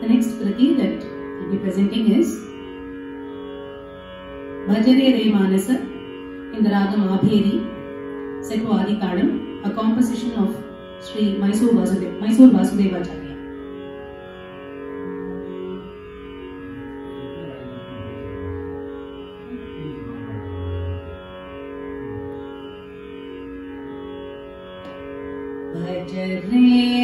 The next kriti that I'll be presenting is Bhajare Re Manasa in the Ragam Abheri, set to Adi Tadam, a composition of Sri Mysore Vasudeva, Mysore Vasudevacharya. भज रे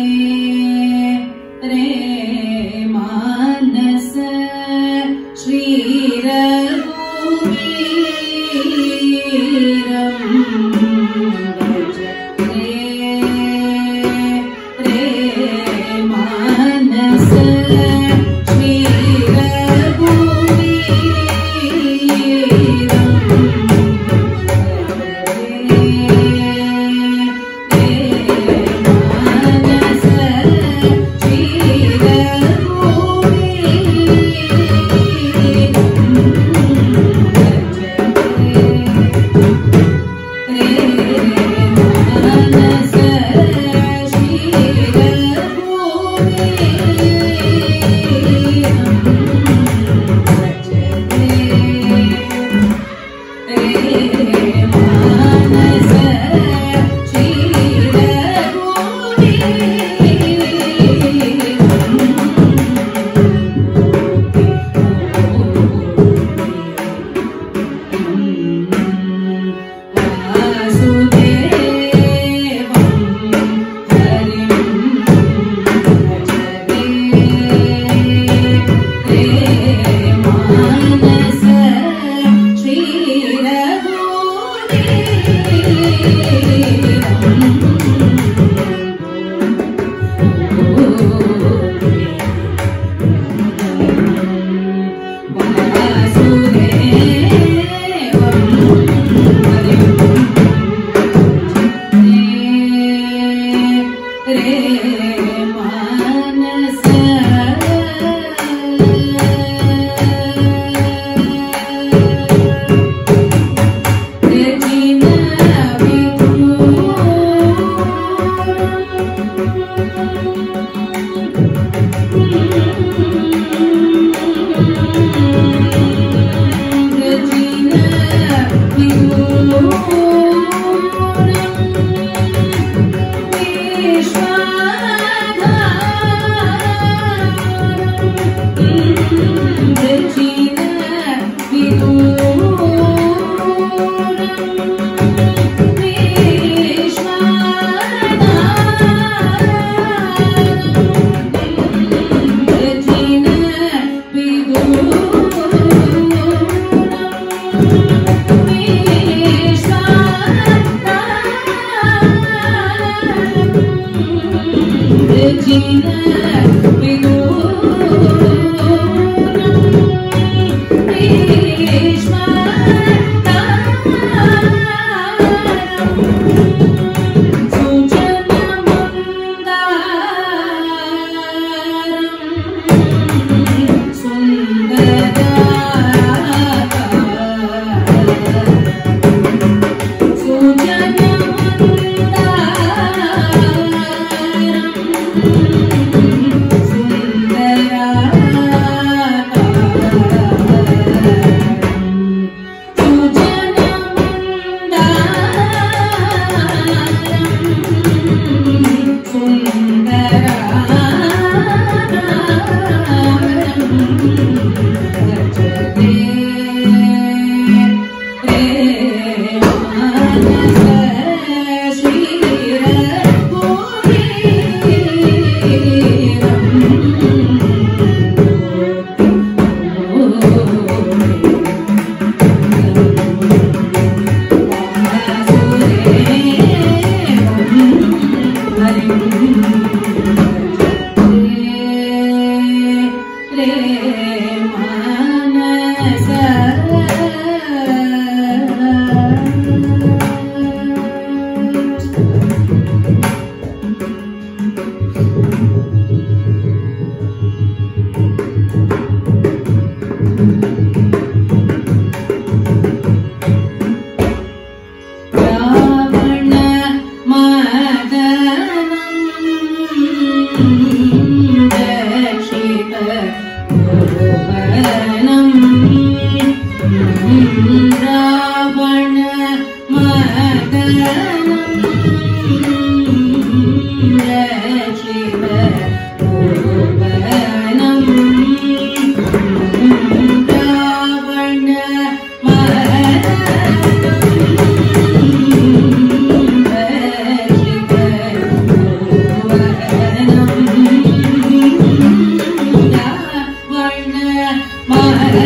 Thank you.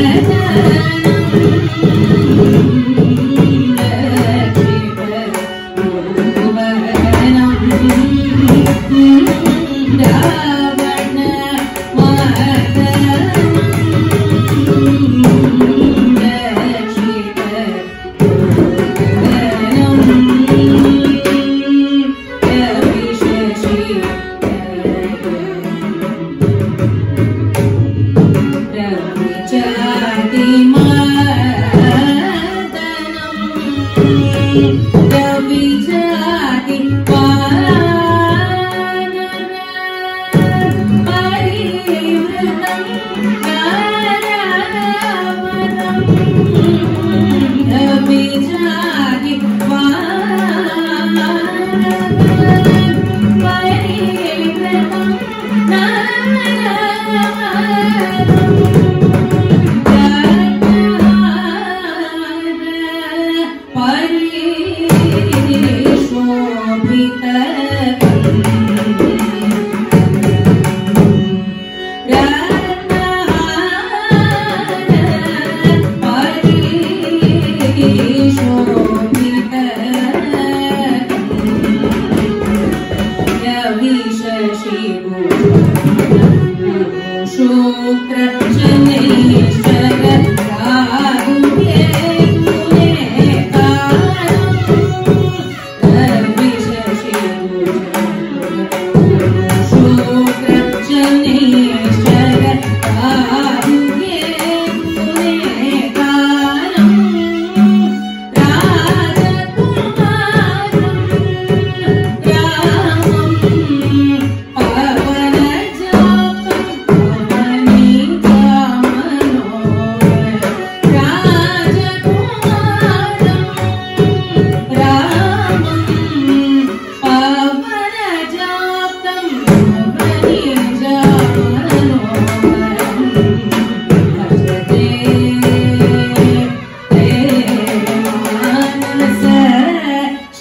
है। Thank.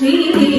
You.